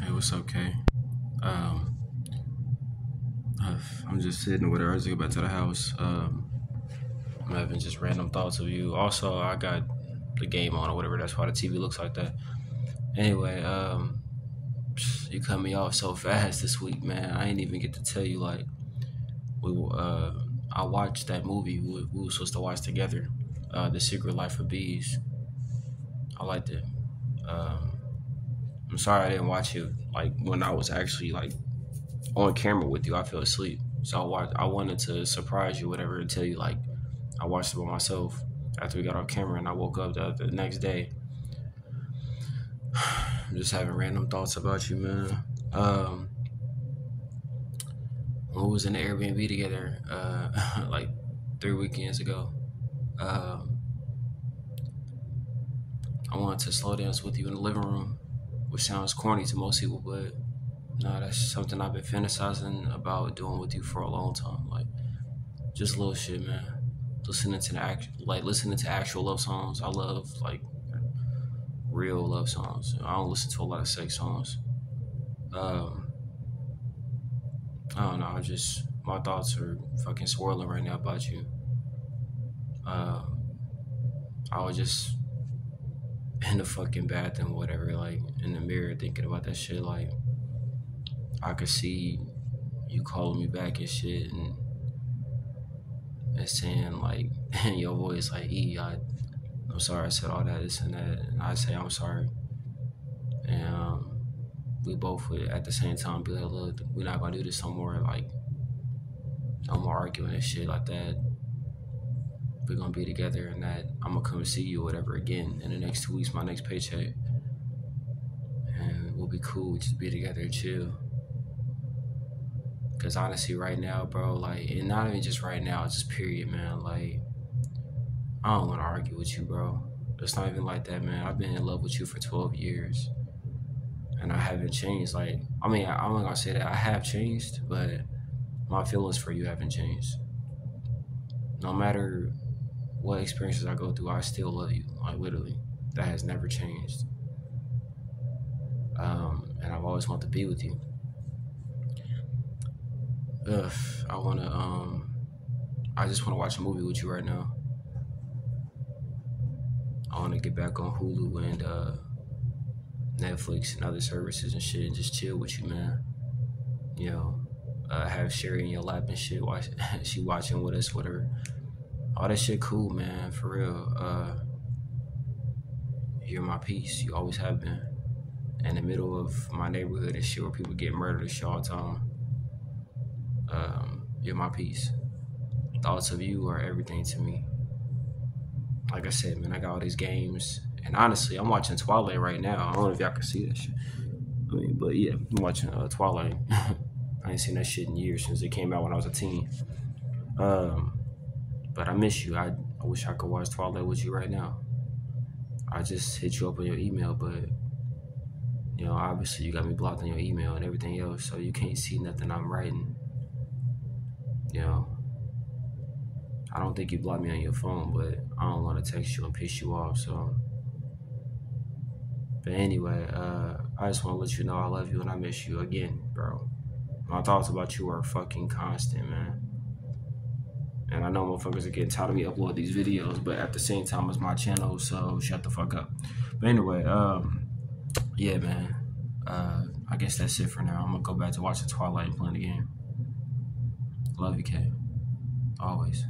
Hey, what's up, Kay? Um, uh, I'm just sitting with get back to the house. Um, I'm having just random thoughts of you. Also, I got the game on or whatever. That's why the TV looks like that. Anyway, um, you cut me off so fast this week, man. I ain't even get to tell you like we uh I watched that movie we, we were supposed to watch together, uh, The Secret Life of Bees. I liked it. Um, I'm sorry I didn't watch it like when I was actually like on camera with you. I fell asleep, so I watched. I wanted to surprise you, whatever, and tell you like I watched it by myself after we got on camera, and I woke up the, the next day. I'm just having random thoughts about you, man. Um, we was in the Airbnb together, uh, like three weekends ago, um, I wanted to slow dance with you in the living room, which sounds corny to most people, but no, that's something I've been fantasizing about doing with you for a long time. Like, just little shit, man. Listening to the act, like listening to actual love songs. I love like real love songs. I don't listen to a lot of sex songs. Um, I don't know. I just my thoughts are fucking swirling right now about you. Uh, I was just in the fucking bathroom, whatever, like in the mirror, thinking about that shit. Like I could see you calling me back and shit, and and saying like in your voice, like E, I, I'm sorry, I said all that, this and that, and I say I'm sorry, and um, we both would at the same time be like, look, we're not gonna do this no more, like no more arguing and shit like that. We're gonna be together, and that I'm gonna come see you, whatever, again in the next two weeks, my next paycheck, and we'll be cool, just be together and chill. Cause honestly, right now, bro, like, and not even just right now, just period, man. Like, I don't want to argue with you, bro. It's not even like that, man. I've been in love with you for 12 years, and I haven't changed. Like, I mean, I, I'm not gonna say that I have changed, but my feelings for you haven't changed. No matter what experiences I go through, I still love you. Like, literally, that has never changed. Um, and I've always wanted to be with you. Ugh, I wanna um I just wanna watch a movie with you right now. I wanna get back on Hulu and uh Netflix and other services and shit and just chill with you, man. You know, uh, have Sherry in your lap and shit. Watch, she watching with us, whatever. All that shit, cool, man. For real. Uh, you're my peace. You always have been. In the middle of my neighborhood and shit, where people get murdered and shit all the time um, you're my peace. Thoughts of you are everything to me. Like I said, man, I got all these games, and honestly, I'm watching Twilight right now. I don't know if y'all can see that shit. I mean, but yeah, I'm watching uh, Twilight. I ain't seen that shit in years since it came out when I was a teen. Um, but I miss you. I, I wish I could watch Twilight with you right now. I just hit you up on your email, but you know, obviously you got me blocked on your email and everything else, so you can't see nothing I'm writing. You know, I don't think you blocked me on your phone, but I don't want to text you and piss you off. So, but anyway, uh, I just want to let you know I love you and I miss you again, bro. My thoughts about you are fucking constant, man. And I know motherfuckers are getting tired of me uploading these videos, but at the same time, it's my channel, so shut the fuck up. But anyway, um, yeah, man. Uh, I guess that's it for now. I'm gonna go back to watching Twilight and playing the game. Love you, Kay. Always.